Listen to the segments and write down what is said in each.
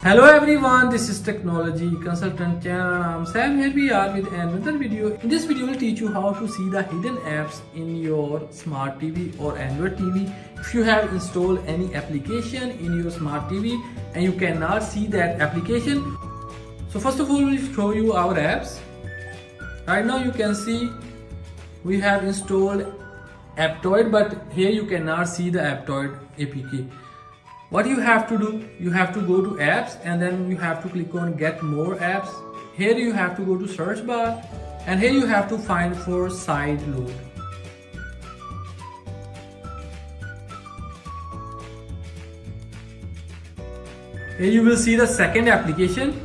Hello everyone, this is Technology Consultant channel. I'm Sam. Here we are with another video. In this video, we'll teach you how to see the hidden apps in your smart TV or Android TV. If you have installed any application in your smart TV and you cannot see that application. So first of all, we'll show you our apps. Right now you can see we have installed Aptoide, but here you cannot see the Aptoide APK what you have to do you have to go to apps and then you have to click on get more apps. Here you have to go to search bar and here you have to find for side load. Here you will see the second application.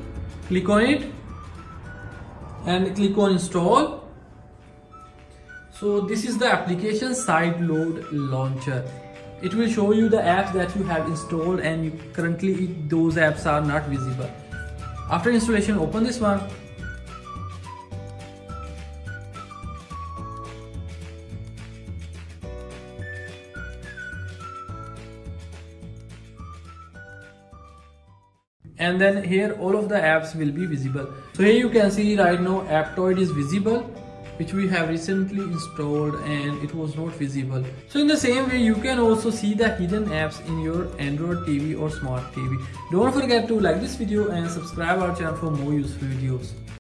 Click on it and click on install. So this is the application side load launcher it will show you the apps that you have installed and you, currently those apps are not visible. After installation open this one. And then here all of the apps will be visible. So here you can see right now aptoide is visible which we have recently installed and it was not visible. So in the same way you can also see the hidden apps in your Android TV or smart TV. Don't forget to like this video and subscribe our channel for more useful videos.